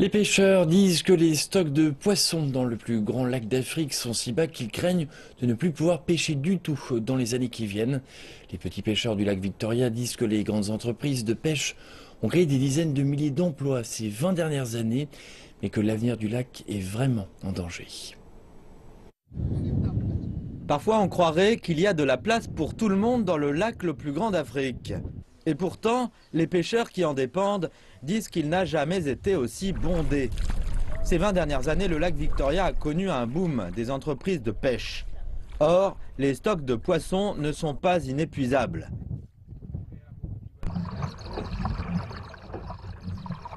Les pêcheurs disent que les stocks de poissons dans le plus grand lac d'Afrique sont si bas qu'ils craignent de ne plus pouvoir pêcher du tout dans les années qui viennent. Les petits pêcheurs du lac Victoria disent que les grandes entreprises de pêche ont créé des dizaines de milliers d'emplois ces 20 dernières années, mais que l'avenir du lac est vraiment en danger. Parfois on croirait qu'il y a de la place pour tout le monde dans le lac le plus grand d'Afrique. Et pourtant, les pêcheurs qui en dépendent disent qu'il n'a jamais été aussi bondé. Ces 20 dernières années, le lac Victoria a connu un boom des entreprises de pêche. Or, les stocks de poissons ne sont pas inépuisables.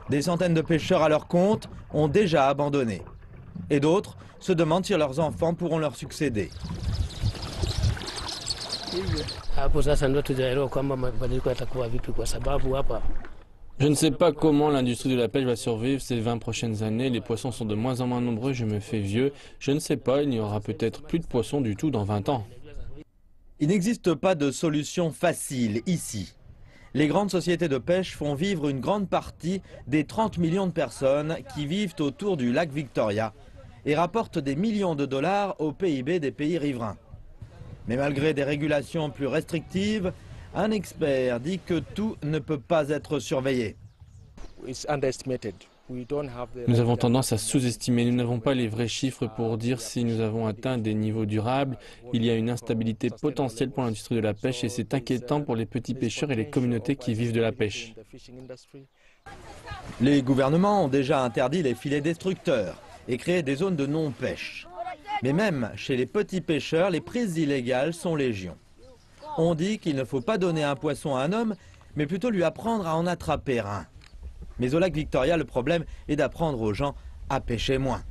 Des centaines de pêcheurs à leur compte ont déjà abandonné. Et d'autres se demandent si leurs enfants pourront leur succéder. Je ne sais pas comment l'industrie de la pêche va survivre ces 20 prochaines années. Les poissons sont de moins en moins nombreux, je me fais vieux. Je ne sais pas, il n'y aura peut-être plus de poissons du tout dans 20 ans. Il n'existe pas de solution facile ici. Les grandes sociétés de pêche font vivre une grande partie des 30 millions de personnes qui vivent autour du lac Victoria et rapportent des millions de dollars au PIB des pays riverains. Mais malgré des régulations plus restrictives, un expert dit que tout ne peut pas être surveillé. Nous avons tendance à sous-estimer. Nous n'avons pas les vrais chiffres pour dire si nous avons atteint des niveaux durables. Il y a une instabilité potentielle pour l'industrie de la pêche et c'est inquiétant pour les petits pêcheurs et les communautés qui vivent de la pêche. Les gouvernements ont déjà interdit les filets destructeurs et créé des zones de non-pêche. Mais même chez les petits pêcheurs, les prises illégales sont légion. On dit qu'il ne faut pas donner un poisson à un homme, mais plutôt lui apprendre à en attraper un. Mais au lac Victoria, le problème est d'apprendre aux gens à pêcher moins.